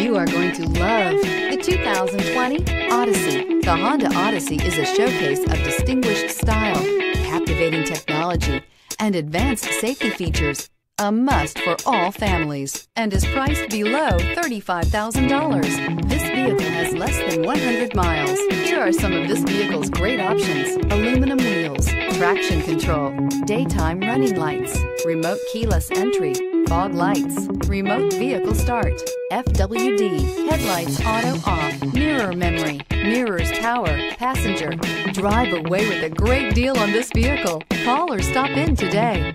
You are going to love the 2020 Odyssey. The Honda Odyssey is a showcase of distinguished style, captivating technology, and advanced safety features. A must for all families and is priced below $35,000. This vehicle has less than 100 miles. Here are some of this vehicle's great options aluminum wheels, traction control, daytime running lights, remote keyless entry, fog lights, remote vehicle start, FWD, headlights auto off, mirror memory, mirrors power, passenger. Drive away with a great deal on this vehicle. Call or stop in today.